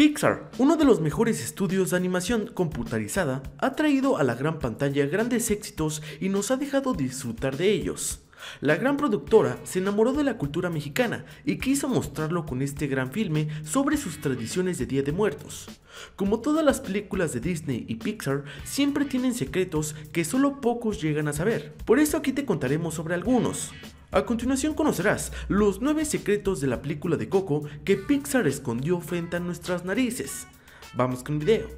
Pixar, uno de los mejores estudios de animación computarizada, ha traído a la gran pantalla grandes éxitos y nos ha dejado disfrutar de ellos. La gran productora se enamoró de la cultura mexicana y quiso mostrarlo con este gran filme sobre sus tradiciones de Día de Muertos. Como todas las películas de Disney y Pixar, siempre tienen secretos que solo pocos llegan a saber. Por eso aquí te contaremos sobre algunos. A continuación conocerás los 9 secretos de la película de Coco que Pixar escondió frente a nuestras narices. Vamos con el video.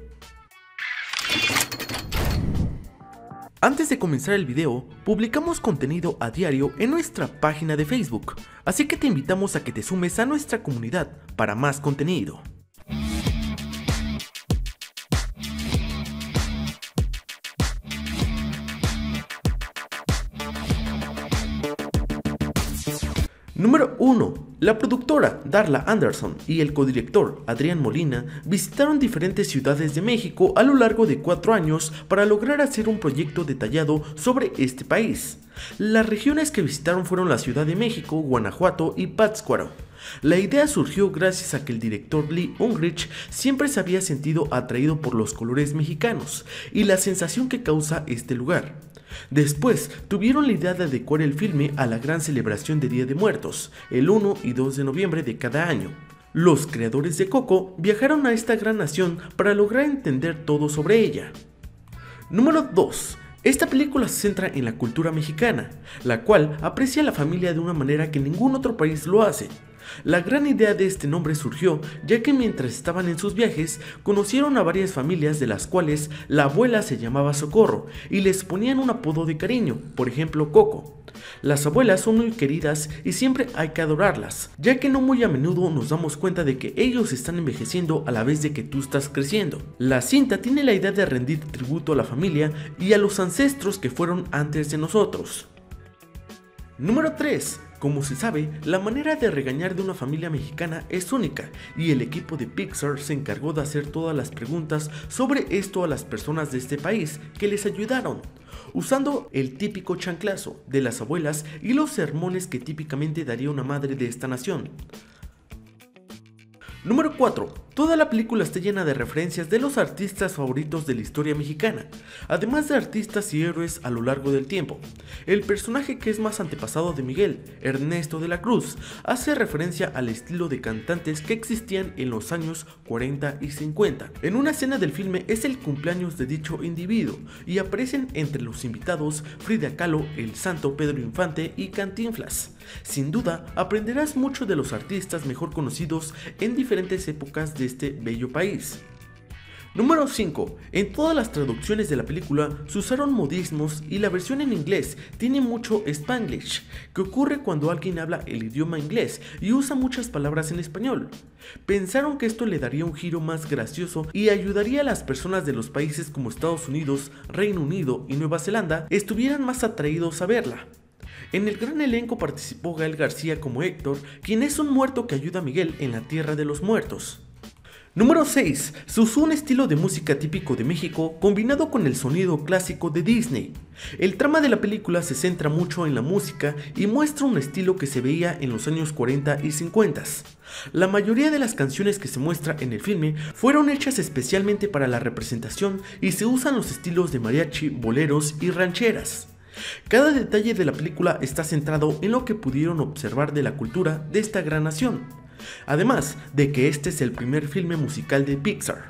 Antes de comenzar el video, publicamos contenido a diario en nuestra página de Facebook, así que te invitamos a que te sumes a nuestra comunidad para más contenido. Número 1. La productora Darla Anderson y el codirector Adrián Molina visitaron diferentes ciudades de México a lo largo de cuatro años para lograr hacer un proyecto detallado sobre este país. Las regiones que visitaron fueron la Ciudad de México, Guanajuato y Pátzcuaro. La idea surgió gracias a que el director Lee Ungrich siempre se había sentido atraído por los colores mexicanos y la sensación que causa este lugar. Después tuvieron la idea de adecuar el filme a la gran celebración de Día de Muertos, el 1 y 2 de noviembre de cada año. Los creadores de Coco viajaron a esta gran nación para lograr entender todo sobre ella. Número 2. Esta película se centra en la cultura mexicana, la cual aprecia a la familia de una manera que ningún otro país lo hace. La gran idea de este nombre surgió ya que mientras estaban en sus viajes conocieron a varias familias de las cuales la abuela se llamaba Socorro y les ponían un apodo de cariño, por ejemplo Coco. Las abuelas son muy queridas y siempre hay que adorarlas, ya que no muy a menudo nos damos cuenta de que ellos están envejeciendo a la vez de que tú estás creciendo. La cinta tiene la idea de rendir tributo a la familia y a los ancestros que fueron antes de nosotros. Número 3. Como se sabe, la manera de regañar de una familia mexicana es única y el equipo de Pixar se encargó de hacer todas las preguntas sobre esto a las personas de este país que les ayudaron, usando el típico chanclazo de las abuelas y los sermones que típicamente daría una madre de esta nación. Número 4. Toda la película está llena de referencias de los artistas favoritos de la historia mexicana, además de artistas y héroes a lo largo del tiempo. El personaje que es más antepasado de Miguel, Ernesto de la Cruz, hace referencia al estilo de cantantes que existían en los años 40 y 50. En una escena del filme es el cumpleaños de dicho individuo y aparecen entre los invitados Frida Kahlo, El Santo Pedro Infante y Cantinflas. Sin duda, aprenderás mucho de los artistas mejor conocidos en diferentes épocas de este bello país. Número 5. En todas las traducciones de la película se usaron modismos y la versión en inglés tiene mucho spanglish, que ocurre cuando alguien habla el idioma inglés y usa muchas palabras en español. Pensaron que esto le daría un giro más gracioso y ayudaría a las personas de los países como Estados Unidos, Reino Unido y Nueva Zelanda estuvieran más atraídos a verla. En el gran elenco participó Gael García como Héctor, quien es un muerto que ayuda a Miguel en la Tierra de los Muertos. Número 6. Se usó un estilo de música típico de México combinado con el sonido clásico de Disney. El trama de la película se centra mucho en la música y muestra un estilo que se veía en los años 40 y 50. La mayoría de las canciones que se muestra en el filme fueron hechas especialmente para la representación y se usan los estilos de mariachi, boleros y rancheras. Cada detalle de la película está centrado en lo que pudieron observar de la cultura de esta gran nación, además de que este es el primer filme musical de Pixar.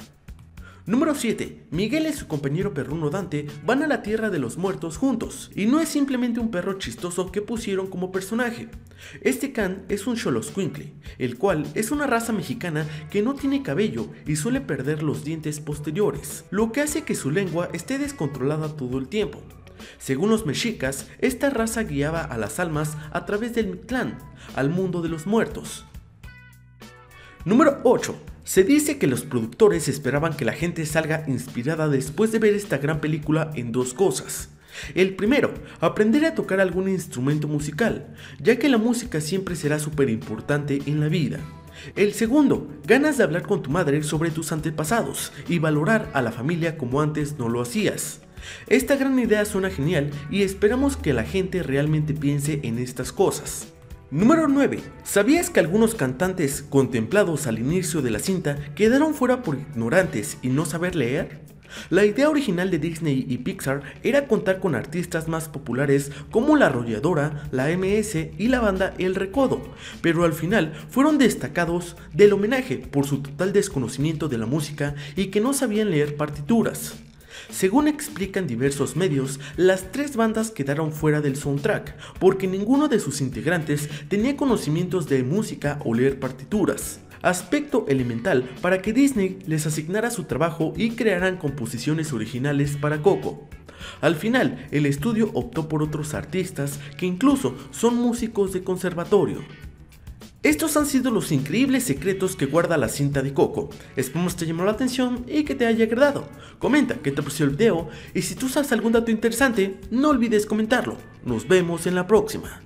Número 7. Miguel y su compañero perruno Dante van a la Tierra de los Muertos juntos, y no es simplemente un perro chistoso que pusieron como personaje. Este can es un Xoloscuincle, el cual es una raza mexicana que no tiene cabello y suele perder los dientes posteriores, lo que hace que su lengua esté descontrolada todo el tiempo. Según los mexicas, esta raza guiaba a las almas a través del Mictlán, al mundo de los muertos. Número 8. Se dice que los productores esperaban que la gente salga inspirada después de ver esta gran película en dos cosas. El primero, aprender a tocar algún instrumento musical, ya que la música siempre será súper importante en la vida. El segundo, ganas de hablar con tu madre sobre tus antepasados y valorar a la familia como antes no lo hacías. Esta gran idea suena genial y esperamos que la gente realmente piense en estas cosas. Número 9. ¿Sabías que algunos cantantes contemplados al inicio de la cinta quedaron fuera por ignorantes y no saber leer? La idea original de Disney y Pixar era contar con artistas más populares como La Arrolladora, la MS y la banda El Recodo, pero al final fueron destacados del homenaje por su total desconocimiento de la música y que no sabían leer partituras. Según explican diversos medios, las tres bandas quedaron fuera del soundtrack porque ninguno de sus integrantes tenía conocimientos de música o leer partituras aspecto elemental para que Disney les asignara su trabajo y crearan composiciones originales para Coco. Al final, el estudio optó por otros artistas que incluso son músicos de conservatorio. Estos han sido los increíbles secretos que guarda la cinta de Coco. Esperamos te llamó la atención y que te haya agradado. Comenta qué te pareció el video y si tú sabes algún dato interesante, no olvides comentarlo. Nos vemos en la próxima.